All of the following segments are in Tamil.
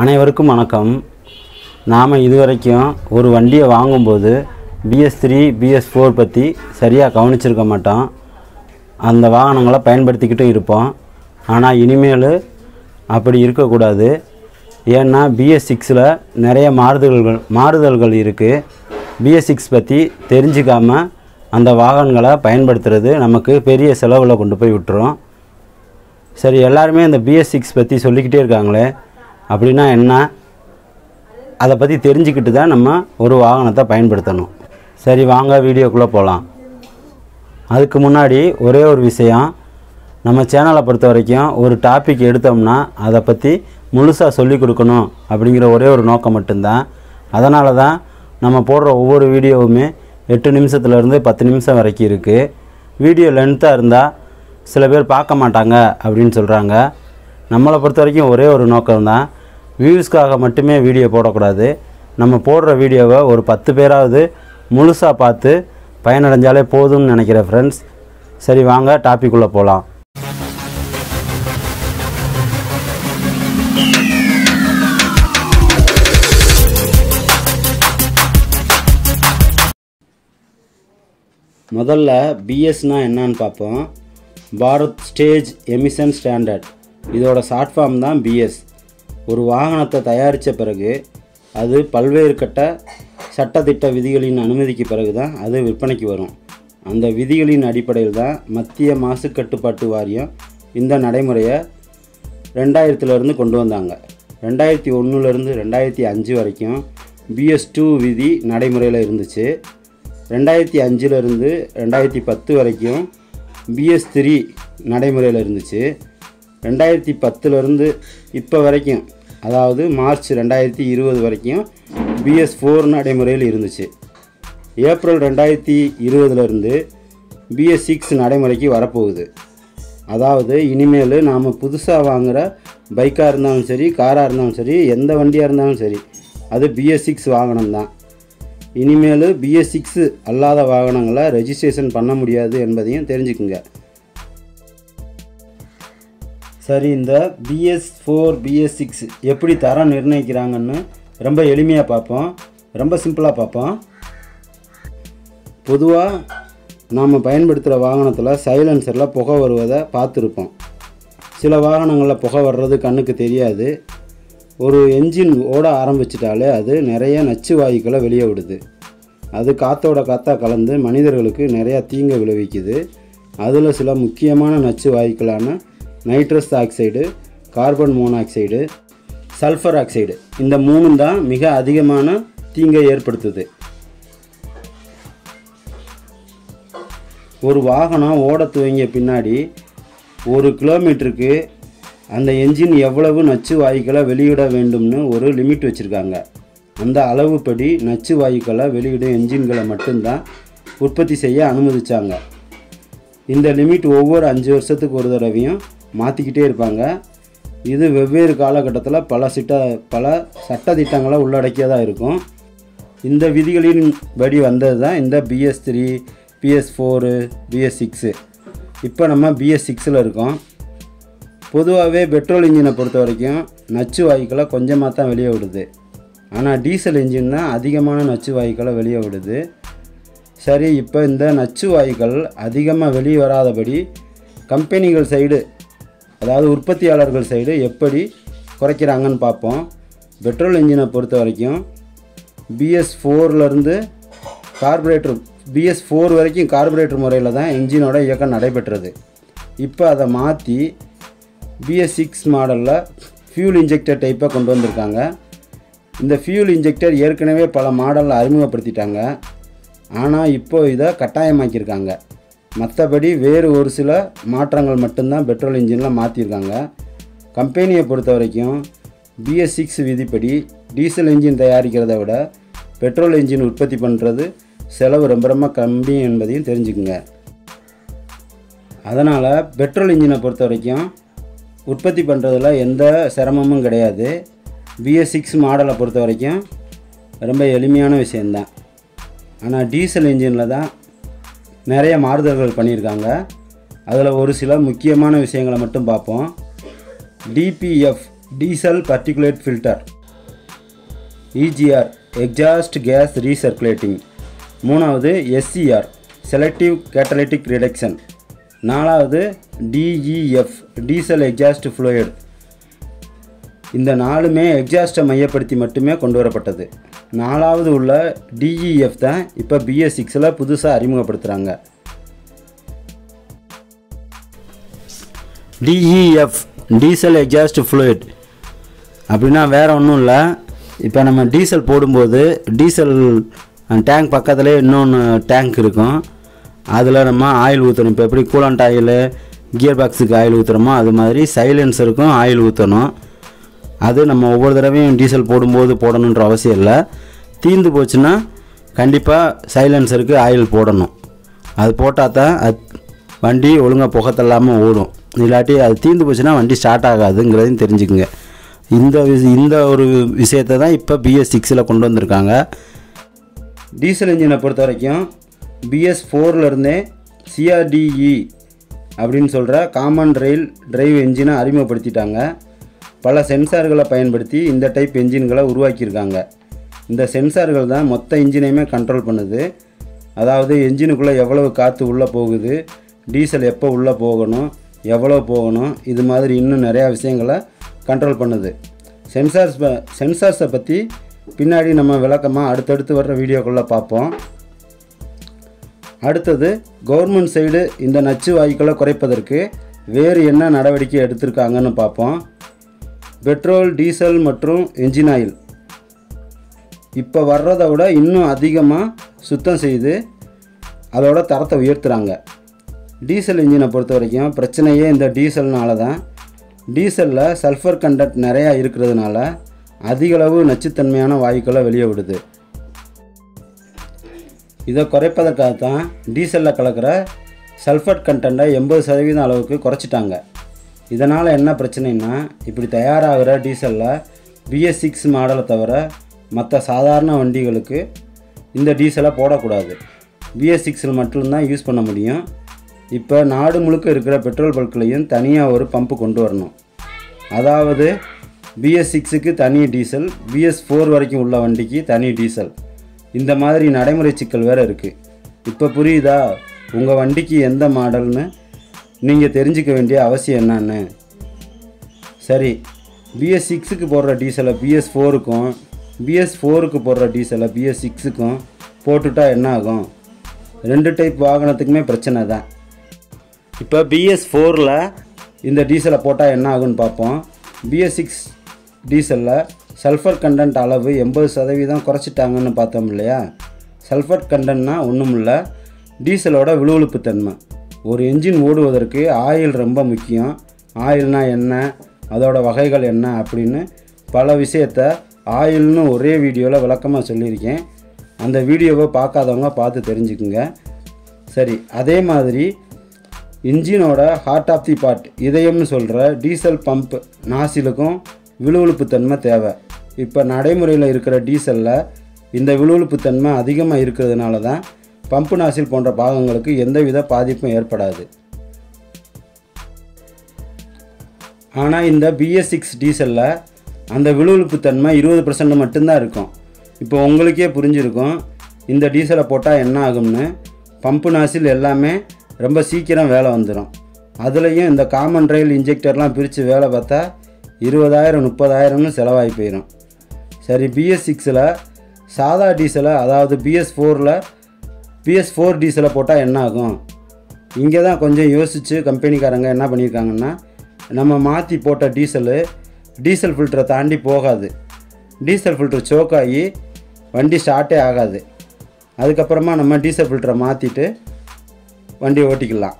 அனைவருக்கும் வணக்கம். நாம் இதுவரைக்கும் ஒரு வண்டியை வாங்கும்போது பிஎஸ் த்ரீ பிஎஸ் ஃபோர் பற்றி சரியாக கவனிச்சிருக்க மாட்டோம். அந்த வாகனங்களை பயன்படுத்திக்கிட்டும் இருப்போம். ஆனால் இனிமேல் அப்படி இருக்கக்கூடாது. ஏன்னா பிஎஸ் சிக்ஸில் நிறைய மாறுதல்கள் மாறுதல்கள் இருக்குது பிஎஸ் சிக்ஸ் பற்றி தெரிஞ்சுக்காம அந்த வாகனங்களை பயன்படுத்துறது நமக்கு பெரிய செலவில் கொண்டு போய் விட்டுரும். சரி எல்லாருமே இந்த பிஎஸ் சிக்ஸ் பற்றி சொல்லிக்கிட்டே இருக்காங்களே. அப்படின்னா என்ன? அதை பற்றி தெரிஞ்சுக்கிட்டு தான் நம்ம ஒரு வாகனத்தை பயன்படுத்தணும். சரி வாங்க வீடியோக்குள்ளே போகலாம் அதுக்கு முன்னாடி ஒரே ஒரு விஷயம். நம்ம சேனலை பொறுத்த வரைக்கும் ஒரு டாபிக் எடுத்தோம்னா அதை பற்றி முழுசாக சொல்லி கொடுக்கணும் அப்படிங்கிற ஒரே ஒரு நோக்கம் மட்டும்தான். அதனால தான் நம்ம போடுற ஒவ்வொரு வீடியோவுமே எட்டு நிமிஷத்துலேருந்து பத்து நிமிஷம் வரைக்கும் இருக்குது வீடியோ லென்த்தாக இருந்தால் சில பேர் பார்க்க மாட்டாங்க அப்படின்னு சொல்கிறாங்க நம்மளை பொறுத்த வரைக்கும் ஒரே ஒரு நோக்கம்தான். வியூஸ்க்காக மட்டுமே வீடியோ போடக்கூடாது. நம்ம போடுற வீடியோவை ஒரு பத்து பேராவது முழுசாக பார்த்து பயனடைஞ்சாலே போதும்னு நினைக்கிற ஃப்ரெண்ட்ஸ் சரி வாங்க டாபிக்குள்ளே போகலாம் முதல்ல பிஎஸ்னா என்னன்னு பார்ப்போம். Bharat stage emission standard. இதோட ஷார்ட் ஃபார்ம் தான் பிஎஸ் ஒரு வாகனத்தை தயாரித்த பிறகு அது பல்வேறு கட்ட சட்டத்திட்ட விதிகளின் அனுமதிக்கு பிறகு தான் அது விற்பனைக்கு வரும். அந்த விதிகளின் அடிப்படையில் தான் மத்திய மாசு கட்டுப்பாட்டு வாரியம் இந்த நடைமுறையை ரெண்டாயிரத்துலேருந்து கொண்டு வந்தாங்க. ரெண்டாயிரத்தி ஒன்றுலேருந்து ரெண்டாயிரத்தி அஞ்சு வரைக்கும் பிஎஸ் டூ விதி நடைமுறையில் இருந்துச்சு. ரெண்டாயிரத்தி அஞ்சுலேருந்து ரெண்டாயிரத்தி பத்து வரைக்கும் பிஎஸ் த்ரீ நடைமுறையில் இருந்துச்சு. ரெண்டாயிரத்தி பத்துலேருந்து இப்போ வரைக்கும் அதாவது மார்ச் ரெண்டாயிரத்தி இருபது வரைக்கும் பிஎஸ் ஃபோர் நடைமுறையில் இருந்துச்சு. ஏப்ரல் ரெண்டாயிரத்தி இருபதுலேருந்து பிஎஸ் சிக்ஸ் நடைமுறைக்கு வரப்போகுது. அதாவது இனிமேல் நாம் புதுசாக வாங்குகிற பைக்காக இருந்தாலும் சரி காராக இருந்தாலும் சரி எந்த வண்டியாக இருந்தாலும் சரி அது பிஎஸ் சிக்ஸ் வாகனம் தான் இனிமேல் பிஎஸ் சிக்ஸு அல்லாத வாகனங்களை ரெஜிஸ்ட்ரேஷன் பண்ண முடியாது என்பதையும் தெரிஞ்சுக்குங்க. சரி இந்த பிஎஸ் ஃபோர் பிஎஸ் சிக்ஸ் எப்படி தரம் நிர்ணயிக்கிறாங்கன்னு ரொம்ப எளிமையாக பார்ப்போம். ரொம்ப சிம்பிளாக பார்ப்போம். பொதுவாக நாம் பயன்படுத்துகிற வாகனத்தில் சைலன்சரில் புகை வருவதை பார்த்துருப்போம். சில வாகனங்களில் புகை வர்றது கண்ணுக்கு தெரியாது. ஒரு என்ஜின் ஓட ஆரம்பிச்சிட்டாலே அது நிறைய நச்சு வாயுக்களை வெளியே விடுது. அது காற்றோட காற்றா கலந்து மனிதர்களுக்கு நிறையா தீங்கை விளைவிக்குது. அதில் சில முக்கியமான நச்சு வாயுக்களான nitrous oxide carbon monoxide sulphur oxide. இந்த மூணும் தான் மிக அதிகமான தீங்கை ஏற்படுத்துது. ஒரு வாகனம் ஓட துவங்கிய பின்னாடி ஒரு கிலோமீட்டருக்கு அந்த என்ஜின் எவ்வளவு நச்சு வாயுக்களை வெளியிட வேண்டும்னு ஒரு லிமிட் வச்சுருக்காங்க. அந்த அளவுப்படி நச்சு வாயுக்களை வெளியிடும் என்ஜின்களை மட்டும்தான் உற்பத்தி செய்ய அனுமதித்தாங்க இந்த லிமிட் ஒவ்வொரு அஞ்சு வருஷத்துக்கு ஒரு தடவையும் மாற்றிக்கிட்டே இருப்பாங்க. இது வெவ்வேறு காலகட்டத்தில் பல சிட்ட பல சட்ட திட்டங்களை உள்ளடக்கியதாக இருக்கும். இந்த விதிகளின் படி வந்தது தான் இந்த BS three BS four BS six இப்போ நம்ம பிஎஸ் சிக்ஸில் இருக்கோம். பொதுவாகவே பெட்ரோல் இன்ஜினை பொறுத்த வரைக்கும் நச்சு வாயுக்களை கொஞ்சமாக தான் வெளியே விடுது. ஆனால் டீசல் இன்ஜின் தான் அதிகமான நச்சு வாயுக்களை வெளியே விடுது. சரி இப்போ இந்த நச்சு வாயுக்கள் அதிகமாக வெளியே வராதபடி கம்பெனிகள் சைடு அதாவது உற்பத்தியாளர்கள் சைடு எப்படி குறைக்கிறாங்கன்னு பார்ப்போம். பெட்ரோல் இன்ஜினை பொறுத்த வரைக்கும் பிஎஸ் ஃபோர்லேருந்து கார்பரேட்டர் பிஎஸ் ஃபோர் வரைக்கும் கார்பரேட்டர் முறையில் தான் இன்ஜினோட இயக்கம் நடைபெற்றது. இப்போ அதை மாற்றி பிஎஸ் சிக்ஸ் மாடலில் ஃபியூல் இன்ஜெக்டர் டைப்பை கொண்டு வந்திருக்காங்க. இந்த ஃபியூல் இன்ஜெக்டர் ஏற்கனவே பல மாடலில் அறிமுகப்படுத்திட்டாங்க. ஆனால் இப்போ இதை கட்டாயமாக்கியிருக்காங்க. மற்றபடி வேறு ஒரு சில மாற்றங்கள் மட்டும்தான் பெட்ரோல் இன்ஜினில் மாற்றிருக்காங்க கம்பெனியை பொறுத்த வரைக்கும் பிஎஸ் சிக்ஸ் விதிப்படி டீசல் இன்ஜின் தயாரிக்கிறத விட பெட்ரோல் இன்ஜின் உற்பத்தி பண்ணுறது செலவு ரொம்ப ரொம்ப கம்மி என்பதையும் தெரிஞ்சுக்குங்க. அதனால் பெட்ரோல் இன்ஜினை பொறுத்த வரைக்கும் உற்பத்தி பண்ணுறதுல எந்த சிரமமும் கிடையாது. பிஎஸ் சிக்ஸ் மாடலை பொறுத்த வரைக்கும் ரொம்ப எளிமையான விஷயந்தான் ஆனால் டீசல் இன்ஜினில் தான் நிறைய மாறுதல்கள் பண்ணியிருக்காங்க. அதில் ஒரு சில முக்கியமான விஷயங்களை மட்டும் பார்ப்போம். DPF diesel particulate filter EGR exhaust gas recirculating மூணாவது எஸ்சிஆர் செலக்டிவ் கேட்டலிட்டிக் ரிடக்ஷன் நாலாவது டிஇஎஃப் டீசல் எக்ஸாஸ்ட் ஃப்ளூயிட் இந்த நாலுமே எக்ஸாஸ்டை மையப்படுத்தி மட்டுமே கொண்டு வரப்பட்டது நாலாவது உள்ள டிஇஎஃப் தான் இப்போ பிஎஸ் சிக்ஸில் புதுசாக அறிமுகப்படுத்துகிறாங்க டிஇஎஃப் டீசல் எக்ஸாஸ்ட் ஃப்ளூயிட் அப்படின்னா வேறு ஒன்றும் இல்லை. இப்போ நம்ம டீசல் போடும்போது டீசல் டேங்க் பக்கத்துலேயே இன்னொன்று டேங்க் இருக்கும். அதில் நம்ம ஆயில் ஊற்றணும் இப்போ எப்படி கூலண்ட் ஆயில் கியர் பாக்ஸுக்கு ஆயில் ஊற்றுறோமோ அது மாதிரி சைலன்சருக்கும் ஆயில் ஊற்றணும் அது நம்ம ஒவ்வொரு தடவையும் டீசல் போடும்போது போடணுன்ற அவசியம் இல்லை. தீர்ந்து போச்சுன்னா கண்டிப்பாக சைலன்சருக்கு ஆயில் போடணும். அது போட்டால் தான் அது வண்டி ஒழுங்காக புகத்தல்லாமல் ஓடும். இல்லாட்டி அது தீர்ந்து போச்சுன்னா வண்டி ஸ்டார்ட் ஆகாதுங்கிறதையும் தெரிஞ்சுக்குங்க. இந்த இந்த ஒரு விஷயத்தை தான் இப்போ பிஎஸ் சிக்ஸில் கொண்டு வந்திருக்காங்க. டீசல் இன்ஜினை பொறுத்த வரைக்கும் பிஎஸ் ஃபோர்லேருந்தே சிஆர்டிஇ அப்படின்னு சொல்கிற காமன் ரயில் டிரைவ் என்ஜினை அறிமுகப்படுத்திட்டாங்க. பல சென்சார்களை பயன்படுத்தி இந்த டைப் என்ஜின்களை உருவாக்கியிருக்காங்க. இந்த சென்சார்கள் தான் மொத்த இன்ஜினையுமே கண்ட்ரோல் பண்ணுது. அதாவது என்ஜினுக்குள்ளே எவ்வளவு காற்று உள்ளே போகுது டீசல் எப்போ உள்ளே போகணும் எவ்வளோ போகணும் இது மாதிரி இன்னும் நிறையா விஷயங்களை கண்ட்ரோல் பண்ணுது. சென்சார்ஸ் சென்சார்ஸை பற்றி பின்னாடி நம்ம விளக்கமாக அடுத்தடுத்து வர்ற வீடியோக்குள்ளே பார்ப்போம். அடுத்தது கவர்மெண்ட் சைடு இந்த நச்சு வாயுக்களை குறைப்பதற்கு வேறு என்ன நடவடிக்கை எடுத்திருக்காங்கன்னு பார்ப்போம். பெட்ரோல் டீசல் மற்றும் என்ஜின் ஆயில். இப்போ வர்றதை விட இன்னும் அதிகமாக சுத்தம் செய்து அதோட தரத்தை உயர்த்துறாங்க. டீசல் இன்ஜினை பொறுத்த வரைக்கும் பிரச்சனையே இந்த டீசல்னால தான். டீசலில் சல்ஃபர் கண்டக்ட் நிறையா இருக்கிறதுனால அதிகளவு நச்சுத்தன்மையான வாயுக்களை வெளியே விடுது. இதை குறைப்பதற்காக தான் டீசலில் கலக்கிற சல்ஃபர் கண்டென்ட்டை எண்பது சதவீதம் அளவுக்கு குறைச்சிட்டாங்க. இதனால் என்ன பிரச்சனைன்னா இப்படி தயாராகிற டீசலில் பிஎஸ் சிக்ஸ் மாடலை தவிர மற்ற சாதாரண வண்டிகளுக்கு இந்த டீசலை போடக்கூடாது. பிஎஸ் சிக்ஸில் மட்டும்தான் யூஸ் பண்ண முடியும். இப்போ நாடு முழுக்க இருக்கிற பெட்ரோல் பல்க்லையும் தனியாக ஒரு பம்பு கொண்டு வரணும். அதாவது பிஎஸ் சிக்ஸுக்கு தனி டீசல் பிஎஸ் ஃபோர் வரைக்கும் உள்ள வண்டிக்கு தனி டீசல். இந்த மாதிரி நடைமுறை சிக்கல் வேறு இருக்குது இப்போ புரியுதா? உங்கள் வண்டிக்கு எந்த மாடல்னு நீங்கள் தெரிஞ்சிக்க வேண்டிய அவசியம் என்னன்னு? சரி பிஎஸ் சிக்ஸுக்கு போடுற டீசலை பிஎஸ் ஃபோருக்கும் பிஎஸ் ஃபோருக்கு போடுற டீசலை பிஎஸ் சிக்ஸுக்கும் போட்டுட்டா என்ன ஆகும்? ரெண்டு டைப் வாகனத்துக்குமே பிரச்சனை தான். இப்போ பிஎஸ் ஃபோரில் இந்த டீசலை போட்டால் என்ன ஆகும்னு பார்ப்போம். பிஎஸ் சிக்ஸ் டீசலில் சல்ஃபர் கண்டென்ட் அளவு எண்பது சதவீதம் குறைச்சிட்டாங்கன்னு பார்த்தோம் இல்லையா? சல்ஃபர் கண்டென்ட்னா ஒன்றும் இல்லை டீசலோட விழுவிழுப்பு தன்மை ஒரு என்ஜின் ஓடுவதற்கு ஆயில் ரொம்ப முக்கியம். ஆயில்னால் என்ன? அதோடய வகைகள் என்ன? அப்படின்னு பல விஷயத்த ஆயில்னு ஒரே வீடியோவில் விளக்கமாக சொல்லியிருக்கேன். அந்த வீடியோவை பார்க்காதவங்க பார்த்து தெரிஞ்சுக்குங்க. சரி அதே மாதிரி இன்ஜினோட ஹார்ட் ஆஃப் தி பார்ட் இதயம்னு சொல்கிற டீசல் பம்ப் நாசிலுக்கும் விழுவிழுப்பு தன்மை தேவை. இப்போ நடைமுறையில் இருக்கிற டீசலில் இந்த விழுவிழுப்பு தன்மை அதிகமாக இருக்கிறதுனால தான் பம்பு நாசில் போன்ற பாகங்களுக்கு எந்தவித பாதிப்பும் ஏற்படாது. ஆனால் இந்த பிஎஸ் சிக்ஸ் டீசலில் அந்த விழுவிழுப்பு தன்மை இருபது பர்சன்ட் மட்டும்தான் இருக்கும். இப்போ உங்களுக்கே புரிஞ்சிருக்கும் இந்த டீசலை போட்டால் என்ன ஆகும்னு. பம்பு நாசில் எல்லாமே ரொம்ப சீக்கிரம் வேலை வந்துடும் அதுலேயும் இந்த காமன் ரயில் இன்ஜெக்டர்லாம் பிரித்து வேலை பார்த்தா இருபதாயிரம் முப்பதாயிரம்னு செலவாகி போயிடும் சரி பிஎஸ் சிக்ஸில் சாதா டீசலை அதாவது பிஎஸ் ஃபோரில் பிஎஸ் ஃபோர் டீசலை போட்டால் என்ன ஆகும் இங்கே தான் கொஞ்சம் யோசித்து கம்பெனிக்காரங்க என்ன பண்ணியிருக்காங்கன்னா நம்ம மாற்றி போட்ட டீசலு டீசல் ஃபில்டரை தாண்டி போகாது. டீசல் ஃபில்டர் choke ஆகி வண்டி ஸ்டார்ட்டே ஆகாது. அதுக்கப்புறமா நம்ம டீசல் ஃபில்டரை மாற்றிட்டு வண்டியை ஓட்டிக்கலாம்.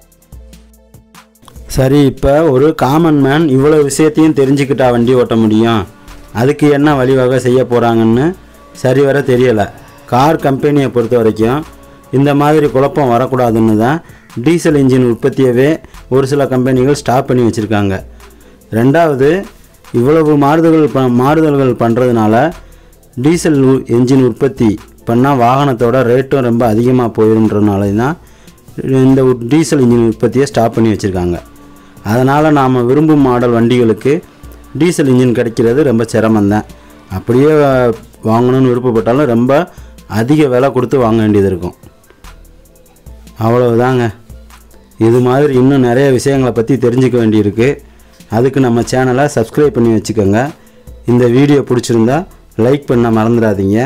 சரி இப்போ ஒரு காமன் மேன் இவ்வளோ விஷயத்தையும் தெரிஞ்சுக்கிட்டா வண்டி ஓட்ட முடியும்? அதுக்கு என்ன வழிவகை செய்ய போகிறாங்கன்னு சரிவர தெரியலை. கார் கம்பெனியை பொறுத்த வரைக்கும் இந்த மாதிரி குழப்பம் வரக்கூடாதுன்னு தான் டீசல் இன்ஜின் உற்பத்தியவே ஒரு சில கம்பெனிகள் ஸ்டாப் பண்ணி வச்சுருக்காங்க. ரெண்டாவது இவ்வளவு மாறுதல்கள் ப மாறுதல்கள் பண்ணுறதுனால டீசல் என்ஜின் உற்பத்தி பண்ணால் வாகனத்தோட ரேட்டும் ரொம்ப அதிகமாக போயிருன்றதுனால தான் இந்த டீசல் இன்ஜின் உற்பத்தியை ஸ்டாப் பண்ணி வச்சுருக்காங்க. அதனால் நாம் விரும்பும் மாடல் வண்டிகளுக்கு டீசல் இன்ஜின் கிடைக்கிறது ரொம்ப சிரமம்தான் அப்படியே வாங்கணும்னு விருப்பப்பட்டாலும் ரொம்ப அதிக விலை கொடுத்து வாங்க வேண்டியது இருக்கும். அவ்வளவுதாங்க. இது மாதிரி இன்னும் நிறைய விஷயங்களை பற்றி தெரிஞ்சுக்க வேண்டியிருக்கு. அதுக்கு நம்ம சேனலை சப்ஸ்கிரைப் பண்ணி வச்சுக்கோங்க. இந்த வீடியோ பிடிச்சிருந்தா லைக் பண்ண மறந்துடாதீங்க.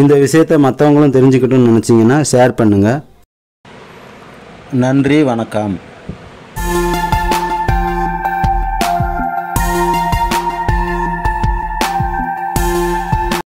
இந்த விஷயத்தை மற்றவங்களும் தெரிஞ்சுக்கிட்டோன்னு நினச்சிங்கன்னா ஷேர் பண்ணுங்கள் நன்றி வணக்கம்.